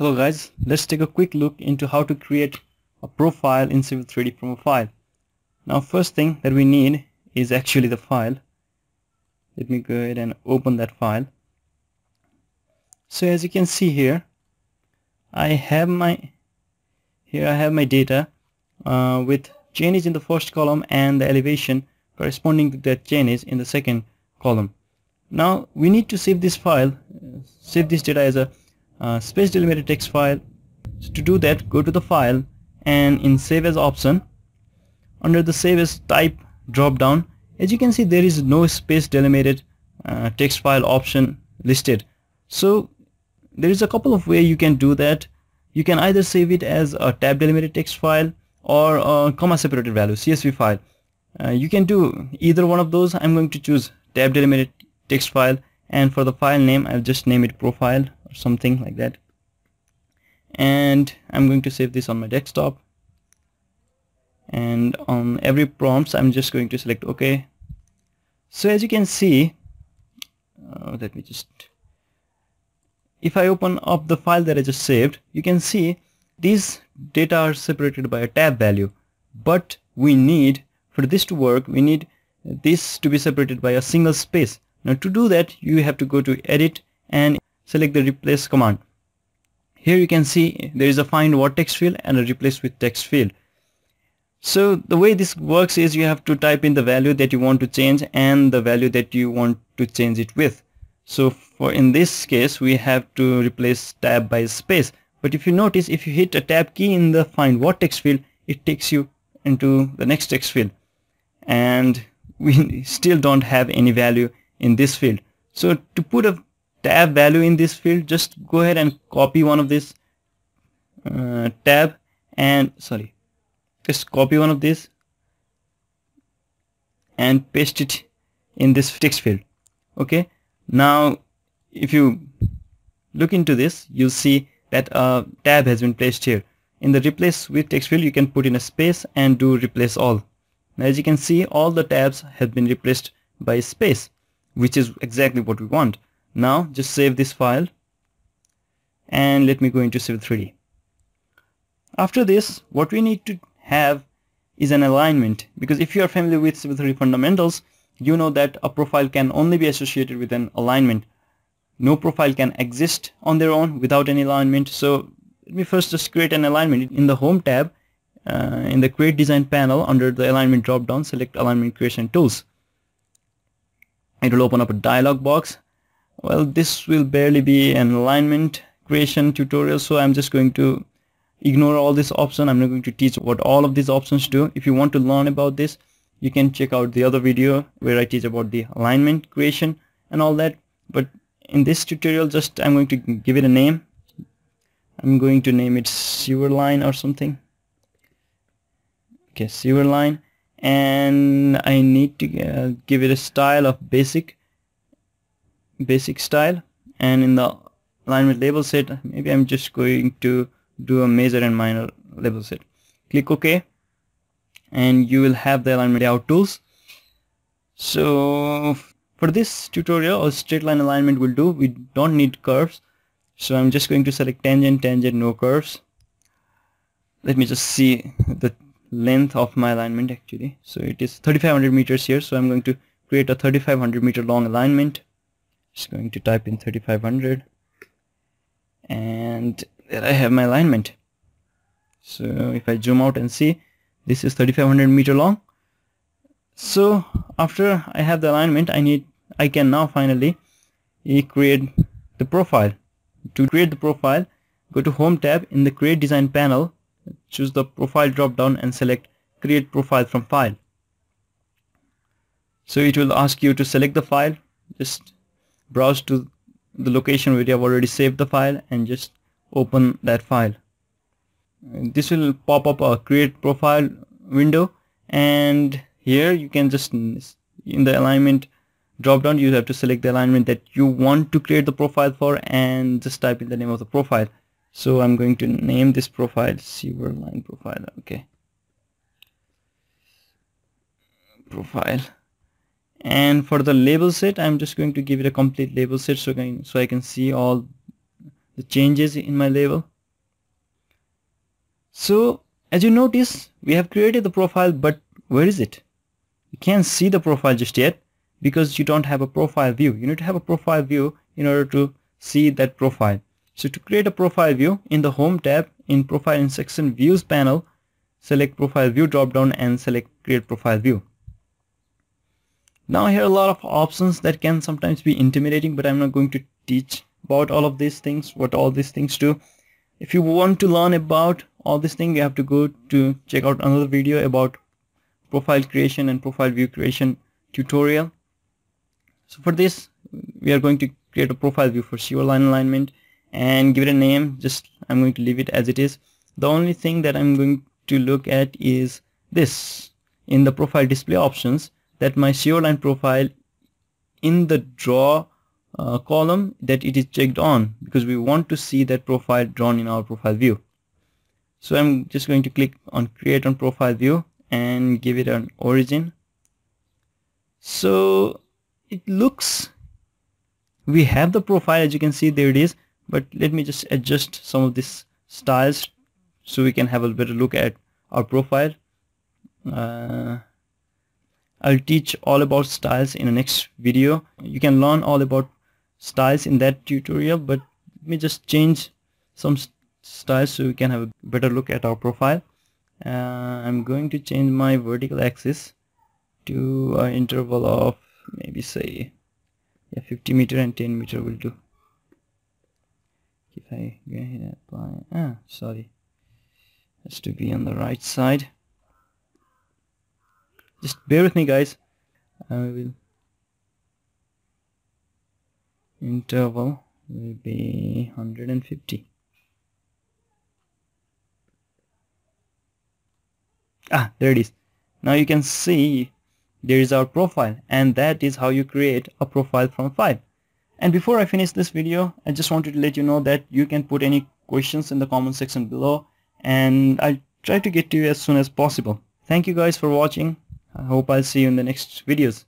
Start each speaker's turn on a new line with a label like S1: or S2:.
S1: Hello guys, let's take a quick look into how to create a profile in Civil 3D from a file. Now first thing that we need is actually the file. Let me go ahead and open that file. So as you can see here, I have my here I have my data uh, with chainages in the first column and the elevation corresponding to that chainage in the second column. Now we need to save this file, uh, save this data as a uh, space delimited text file. So to do that go to the file and in save as option under the save as type drop down as you can see there is no space delimited uh, text file option listed. So there is a couple of ways you can do that. You can either save it as a tab delimited text file or a comma separated value CSV file. Uh, you can do either one of those. I'm going to choose tab delimited text file. And for the file name I'll just name it profile or something like that. And I'm going to save this on my desktop. And on every prompts I'm just going to select OK. So as you can see uh, let me just if I open up the file that I just saved you can see these data are separated by a tab value. But we need for this to work we need this to be separated by a single space. Now to do that you have to go to edit and select the replace command. Here you can see there is a find what text field and a replace with text field. So the way this works is you have to type in the value that you want to change and the value that you want to change it with. So for in this case we have to replace tab by space. But if you notice if you hit a tab key in the find what text field it takes you into the next text field and we still don't have any value in this field. So to put a tab value in this field just go ahead and copy one of this uh, tab and sorry just copy one of these and paste it in this text field. Okay? Now if you look into this you'll see that a tab has been placed here. In the replace with text field you can put in a space and do replace all. Now as you can see all the tabs have been replaced by space which is exactly what we want now just save this file and let me go into Civil 3D. After this what we need to have is an alignment because if you are familiar with Civil 3D fundamentals you know that a profile can only be associated with an alignment. No profile can exist on their own without any alignment so let me first just create an alignment in the home tab uh, in the create design panel under the alignment drop down select alignment creation tools. It will open up a dialog box well this will barely be an alignment creation tutorial so I'm just going to ignore all this option. I'm not going to teach what all of these options do. If you want to learn about this you can check out the other video where I teach about the alignment creation and all that. But in this tutorial just I'm going to give it a name. I'm going to name it sewer line or something. Okay sewer line. And I need to uh, give it a style of basic basic style and in the alignment label set maybe I'm just going to do a major and minor label set. Click OK and you will have the alignment layout tools. So for this tutorial a straight line alignment will do. We don't need curves. So I'm just going to select tangent tangent no curves. Let me just see the length of my alignment actually. So it is 3500 meters here. So I'm going to create a 3500 meter long alignment just going to type in 3500 and there I have my alignment. So if I zoom out and see this is 3500 meter long. So after I have the alignment I need I can now finally eh, create the profile. To create the profile go to home tab in the create design panel. Choose the profile drop down and select create profile from file. So it will ask you to select the file. Just browse to the location where you have already saved the file and just open that file. This will pop up a create profile window and here you can just in the alignment drop down you have to select the alignment that you want to create the profile for and just type in the name of the profile. So I'm going to name this profile sewer line profile okay. Profile and for the label set I'm just going to give it a complete label set so, so I can see all the chainages in my label. So as you notice we have created the profile but where is it? You can't see the profile just yet because you don't have a profile view. You need to have a profile view in order to see that profile. So to create a profile view in the home tab in profile in section views panel select profile view drop down and select create profile view now here are a lot of options that can sometimes be intimidating but I'm not going to teach about all of these things what all these things do. If you want to learn about all these things you have to go to check out another video about profile creation and profile view creation tutorial. So for this we are going to create a profile view for sewer line alignment and give it a name. Just I'm going to leave it as it is. The only thing that I'm going to look at is this. In the profile display options that my sewer line profile in the draw uh, column that it is checked on because we want to see that profile drawn in our profile view. So I'm just going to click on create on profile view and give it an origin. So it looks we have the profile as you can see there it is but let me just adjust some of these styles so we can have a better look at our profile. Uh, I'll teach all about styles in the next video. You can learn all about styles in that tutorial but let me just change some styles so we can have a better look at our profile. Uh, I'm going to change my vertical axis to an interval of maybe say yeah 50 meter and 10 meter will do. If I go ahead and apply ah sorry. Has to be on the right side just bear with me guys. I will interval will be 150 ah there it is. Now you can see there is our profile and that is how you create a profile from file and before I finish this video I just wanted to let you know that you can put any questions in the comment section below and I'll try to get to you as soon as possible. Thank you guys for watching I hope I'll see you in the next videos